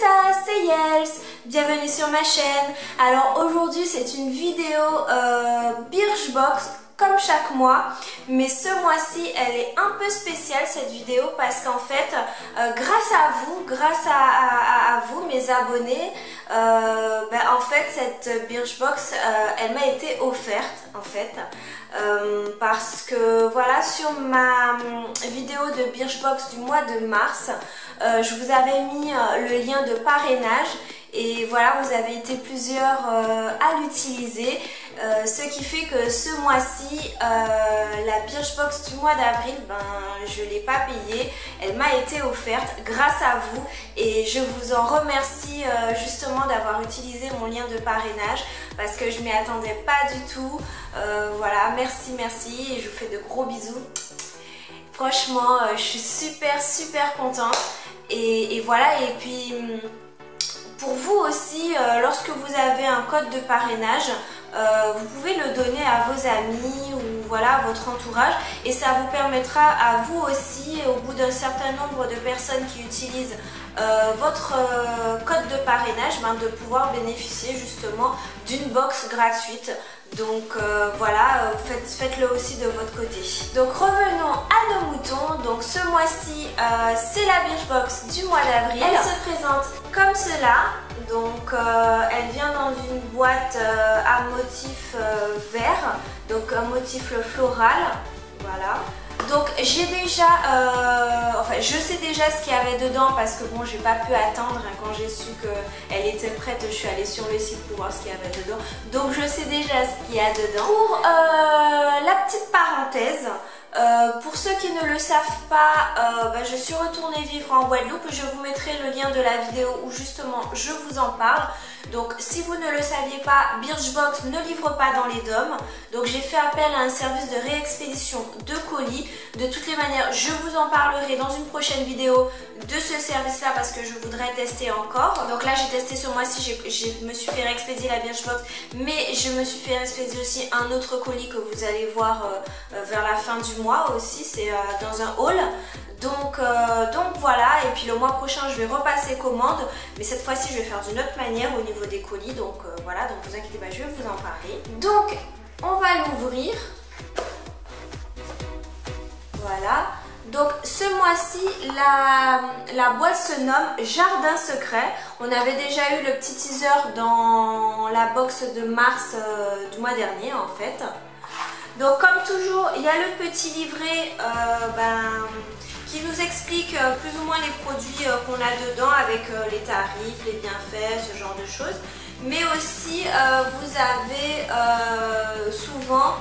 C'est Yels, bienvenue sur ma chaîne. Alors aujourd'hui c'est une vidéo euh, Birchbox comme chaque mois, mais ce mois-ci elle est un peu spéciale cette vidéo parce qu'en fait, euh, grâce à vous, grâce à, vous mes abonnés, euh, ben, en fait cette Birchbox elle m'a été offerte en fait. parce que voilà sur ma vidéo de Birchbox du mois de mars je vous avais mis le lien de parrainage et voilà vous avez été plusieurs à l'utiliser euh, ce qui fait que ce mois-ci, euh, la Birchbox du mois d'avril, ben, je ne l'ai pas payée. Elle m'a été offerte grâce à vous et je vous en remercie euh, justement d'avoir utilisé mon lien de parrainage parce que je m'y attendais pas du tout. voilà, merci, merci et je vous fais de gros bisous. Franchement, je suis super, super contente. Et, voilà, et puis hum, pour vous aussi, lorsque vous avez un code de parrainage, euh, vous pouvez le donner à vos amis ou voilà à votre entourage et ça vous permettra à vous aussi au bout d'un certain nombre de personnes qui utilisent euh, votre euh, code de parrainage ben, de pouvoir bénéficier justement d'une box gratuite donc voilà, faites-le aussi de votre côté. Donc revenons à nos moutons. Donc ce mois-ci, c'est la Birchbox du mois d'avril. Elle se présente comme cela. Donc euh, elle vient dans une boîte euh, à motif euh, vert, donc un motif floral, voilà. Donc j'ai déjà, enfin je sais déjà ce qu'il y avait dedans parce que bon j'ai pas pu attendre hein, quand j'ai su qu'elle était prête, je suis allée sur le site pour voir ce qu'il y avait dedans. Donc je sais déjà ce qu'il y a dedans. Pour la petite parenthèse, euh, pour ceux qui ne le savent pas, euh, bah, je suis retournée vivre en Guadeloupe. Je vous mettrai le lien de la vidéo où justement je vous en parle. Donc si vous ne le saviez pas, Birchbox ne livre pas dans les DOM. Donc j'ai fait appel à un service de réexpédition de colis. De toutes les manières, je vous en parlerai dans une prochaine vidéo de ce service là parce que je voudrais tester encore. Donc là j'ai testé ce mois-ci, je me suis fait réexpédier la Birchbox mais je me suis fait réexpédier aussi un autre colis que vous allez voir euh, vers la fin du mois aussi, c'est euh, dans un haul. Donc, donc voilà, et puis le mois prochain je vais repasser commande, mais cette fois-ci je vais faire d'une autre manière au niveau des colis, donc voilà, donc vous inquiétez pas, je vais vous en parler. Donc on va l'ouvrir. Voilà. Donc ce mois-ci, la, boîte se nomme Jardin Secret. On avait déjà eu le petit teaser dans la box de mars euh, du mois dernier en fait. Donc comme toujours, il y a le petit livret euh, ben, qui nous explique euh, plus ou moins les produits qu'on a dedans avec les tarifs, les bienfaits, ce genre de choses. Mais aussi, vous avez souvent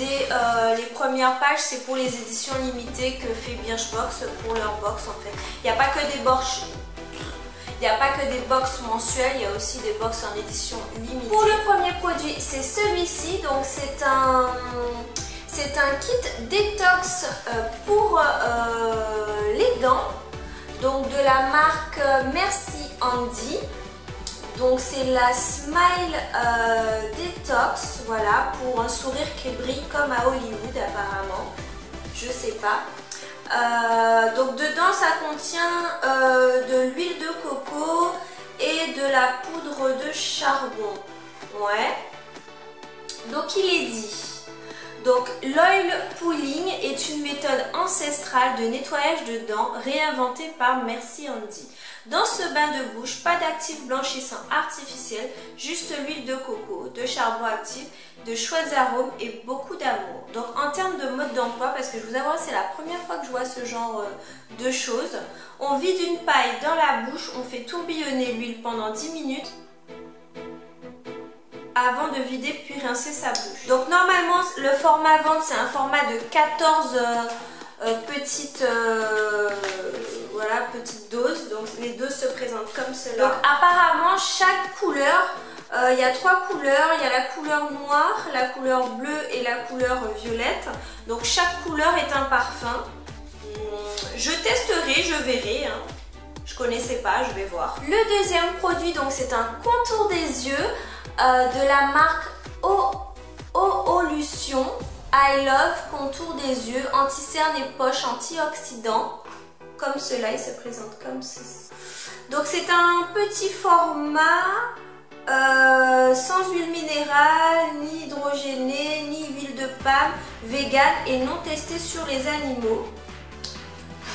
euh, les premières pages, c'est pour les éditions limitées que fait Birchbox pour leur box en fait. Il n'y a pas que des il n'y a pas que des box mensuelles, il y a aussi des box en édition limitée. Pour le premier produit, c'est celui-ci. Donc c'est un, c'est un kit détox euh, pour euh, les dents. Donc de la marque Merci Andy. Donc c'est la Smile euh, Detox, voilà, pour un sourire qui brille comme à Hollywood apparemment. Je sais pas. Euh, donc dedans ça contient euh, de l'huile de coco et de la poudre de charbon. Ouais. Donc il est dit. Donc l'oil pulling est une méthode ancestrale de nettoyage de dents réinventée par Merci Andy. Dans ce bain de bouche, pas d'actifs blanchissants artificiels, juste l'huile de coco, de charbon actif, de chouettes arômes et beaucoup d'amour. Donc en termes de mode d'emploi, parce que je vous avoue c'est la première fois que je vois ce genre euh, de choses, on vide une paille dans la bouche, on fait tourbillonner l'huile pendant 10 minutes avant de vider puis rincer sa bouche. Donc normalement le format vente c'est un format de 14 euh, euh, voilà, petite dose. Donc les doses se présentent comme cela. Donc apparemment chaque couleur, euh, il y a trois couleurs. Il y a la couleur noire, la couleur bleue et la couleur violette. Donc chaque couleur est un parfum. Je testerai, je verrai. Hein. Je connaissais pas, je vais voir. Le deuxième produit, donc c'est un contour des yeux de la marque Oolution. I Love contour des yeux, anti-cerne et poche, antioxydant. Comme cela, il se présente comme ceci. Donc c'est un petit format euh, sans huile minérale, ni hydrogénée, ni huile de palme, vegan et non testé sur les animaux.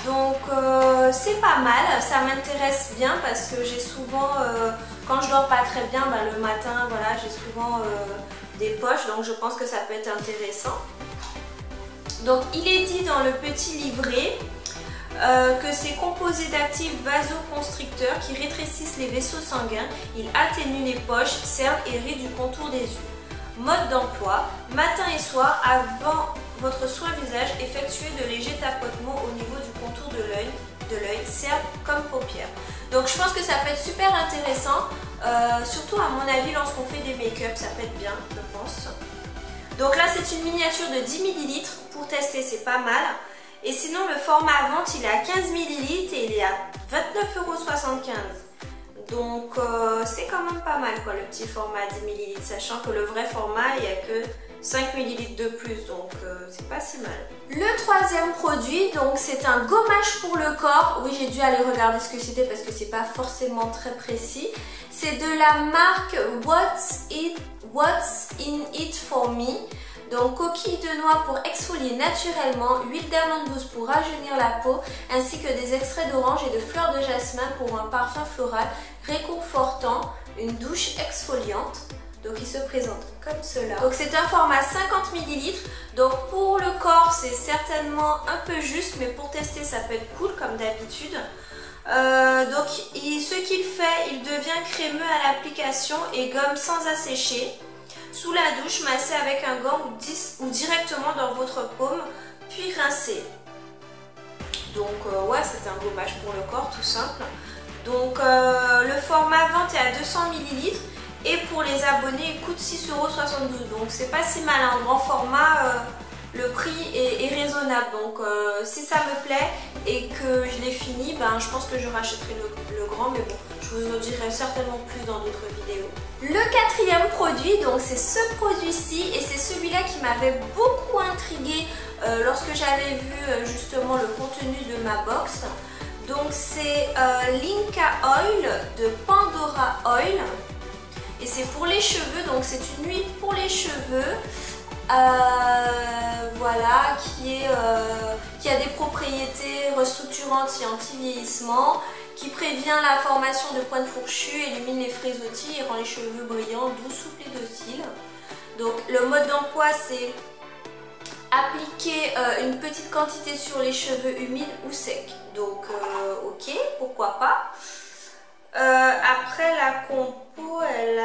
Donc euh, c'est pas mal, ça m'intéresse bien parce que j'ai souvent, euh, quand je dors pas très bien, bah, le matin, voilà, j'ai souvent des poches, donc je pense que ça peut être intéressant. Donc il est dit dans le petit livret euh, que c'est composé d'actifs vasoconstricteurs qui rétrécissent les vaisseaux sanguins, il atténue les poches, cernes et rides du contour des yeux. Mode d'emploi, matin et soir avant votre soin visage, effectuez de légers tapotements au niveau du contour de l'œil, de comme paupières. Donc je pense que ça peut être super intéressant, euh, surtout à mon avis lorsqu'on fait des make-up, ça peut être bien, je pense. Donc là c'est une miniature de 10 ml, pour tester c'est pas mal. Et sinon, le format à vente, il est à 15 ml et il est à 29,75€. Donc, euh, c'est quand même pas mal, quoi, le petit format 10 ml. Sachant que le vrai format, il n'y a que 5 ml de plus. Donc, euh, c'est pas si mal. Le troisième produit, donc, c'est un gommage pour le corps. Oui, j'ai dû aller regarder ce que c'était parce que c'est pas forcément très précis. C'est de la marque What's in It For Me. Donc coquille de noix pour exfolier naturellement, huile d'amande pour rajeunir la peau, ainsi que des extraits d'orange et de fleurs de jasmin pour un parfum floral réconfortant, une douche exfoliante. Donc il se présente comme cela. Donc c'est un format 50 ml. Donc pour le corps c'est certainement un peu juste mais pour tester ça peut être cool comme d'habitude. Euh, donc ce qu'il fait, il devient crémeux à l'application et gomme sans assécher sous la douche, massez avec un gant ou, directement dans votre paume, puis rincez. Donc euh, ouais, c'est un gommage pour le corps tout simple. Donc euh, le format vente est à 200 ml et pour les abonnés il coûte 6,72€. Donc c'est pas si mal, un grand format, euh, le prix est, raisonnable. Donc si ça me plaît et que je fini, ben, je pense que je rachèterai le grand. Mais bon, je vous en dirai certainement plus dans d'autres vidéos. Le quatrième produit, donc c'est ce produit-ci et c'est celui-là qui m'avait beaucoup intrigué euh, lorsque j'avais vu euh, justement le contenu de ma box. Donc c'est euh, Linka Oil de Pandora Oil et c'est pour les cheveux, donc c'est une huile pour les cheveux. Voilà, qui, est, qui a des propriétés restructurantes et anti-vieillissement, qui prévient la formation de pointes fourchues, élimine les frisottis et rend les cheveux brillants, doux, souples et dociles. Donc le mode d'emploi c'est appliquer euh, une petite quantité sur les cheveux humides ou secs. Donc euh, ok, pourquoi pas. Euh, après la compo, elle,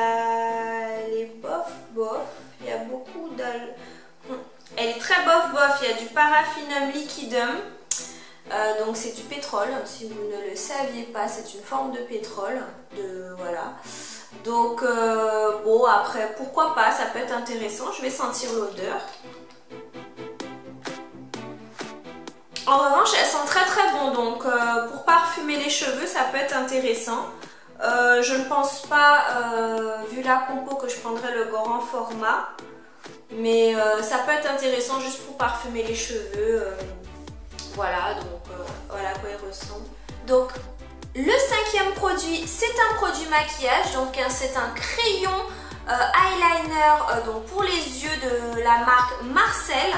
est bof bof. Y a beaucoup de... Elle est très bof bof. Il y a du paraffinum liquidum. Euh, donc c'est du pétrole, si vous ne le saviez pas, c'est une forme de pétrole. De, voilà. Donc euh, bon après pourquoi pas, ça peut être intéressant, je vais sentir l'odeur. En revanche elles sont très très bon donc euh, pour parfumer les cheveux ça peut être intéressant. Je ne pense pas, vu la compo, que je prendrai le grand format. Mais ça peut être intéressant juste pour parfumer les cheveux. Voilà, donc euh, voilà à quoi il ressemble. Donc le cinquième produit, c'est un produit maquillage, donc c'est un crayon euh, eyeliner euh, donc pour les yeux de la marque Marcel.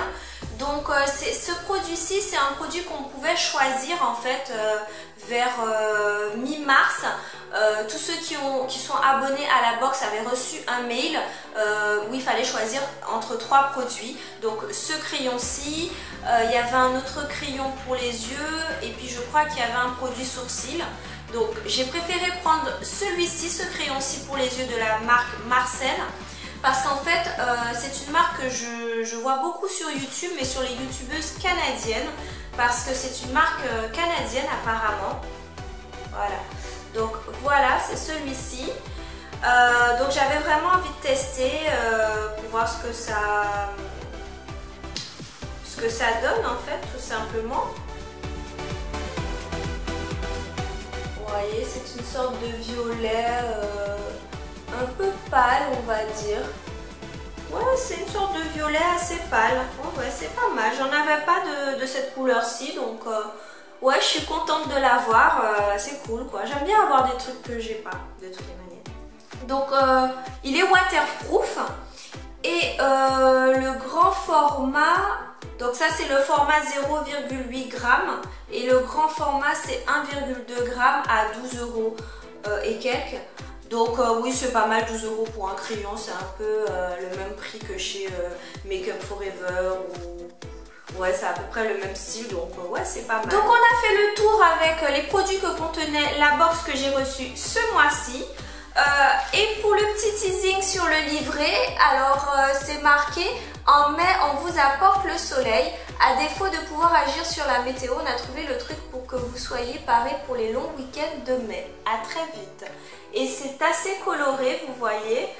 Donc ce produit-ci, c'est un produit qu'on pouvait choisir en fait vers mi-mars. Tous ceux qui, ont, qui sont abonnés à la box avaient reçu un mail où il fallait choisir entre trois produits. Donc ce crayon-ci, euh, il y avait un autre crayon pour les yeux et puis je crois qu'il y avait un produit sourcil. Donc j'ai préféré prendre celui-ci, ce crayon-ci pour les yeux de la marque Marcel parce qu'en fait euh, c'est une marque que je, vois beaucoup sur YouTube mais sur les youtubeuses canadiennes parce que c'est une marque euh, canadienne apparemment. Voilà. Donc voilà, c'est celui-ci. donc j'avais vraiment envie de tester pour voir ce que ça que ça donne en fait tout simplement. Vous voyez c'est une sorte de violet euh, un peu pâle on va dire. Ouais c'est une sorte de violet assez pâle. ouais c'est pas mal. J'en avais pas de, cette couleur ci donc euh, ouais, je suis contente de l'avoir. Euh, c'est cool quoi. J'aime bien avoir des trucs que j'ai pas de toutes les manières. Donc, euh, il est waterproof. Et le grand format, donc ça c'est le format 0,8 g et le grand format c'est 1,2 g à 12 euros et quelques. Donc oui c'est pas mal 12 euros pour un crayon, c'est un peu le même prix que chez Makeup Forever ou Ouais, c'est à peu près le même style, donc euh, ouais, c'est pas mal. Donc on a fait le tour avec euh, les produits que contenait la box que j'ai reçue ce mois-ci. Euh, et pour le petit teasing sur le livret, alors c'est marqué en mai on vous apporte le soleil. À défaut de pouvoir agir sur la météo, on a trouvé le truc pour que vous soyez parés pour les longs week-ends de mai. À très vite. Et c'est assez coloré, vous voyez.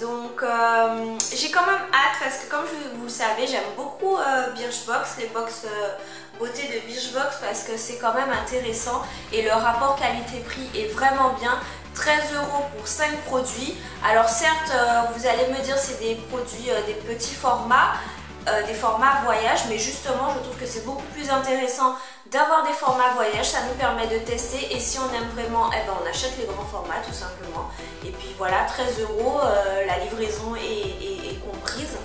Donc euh, j'ai quand même hâte parce que comme vous le savez j'aime beaucoup euh, Birchbox, les box euh, beauté de Birchbox parce que c'est quand même intéressant et le rapport qualité-prix est vraiment bien. 13 euros pour 5 produits. Alors certes vous allez me dire c'est des produits, des petits formats, des formats voyage mais justement je trouve que c'est beaucoup plus intéressant d'avoir des formats voyage, ça nous permet de tester et si on aime vraiment, eh ben on achète les grands formats tout simplement. Et puis voilà, 13 euros, euh, la livraison est, comprise.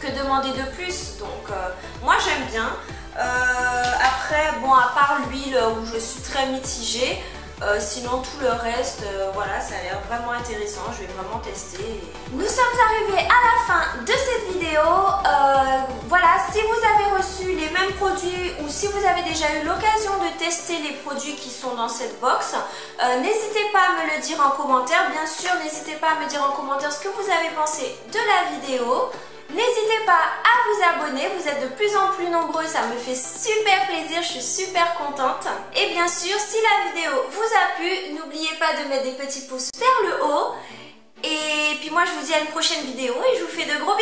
Que demander de plus? Donc euh, moi j'aime bien. Euh, après, bon à part l'huile où je suis très mitigée, euh, sinon tout le reste, euh, voilà, ça a l'air vraiment intéressant, je vais vraiment tester. Nous sommes arrivés à la fin de cette vidéo. Euh, voilà, si vous avez reçu les mêmes produits ou si vous avez déjà eu l'occasion de tester les produits qui sont dans cette box, n'hésitez pas à me le dire en commentaire. Bien sûr, n'hésitez pas à me dire en commentaire ce que vous avez pensé de la vidéo. N'hésitez pas à vous abonner, vous êtes de plus en plus nombreux, ça me fait super plaisir, je suis super contente. Et bien sûr, si la vidéo vous a plu, n'oubliez pas de mettre des petits pouces vers le haut. Et puis moi je vous dis à une prochaine vidéo et je vous fais de gros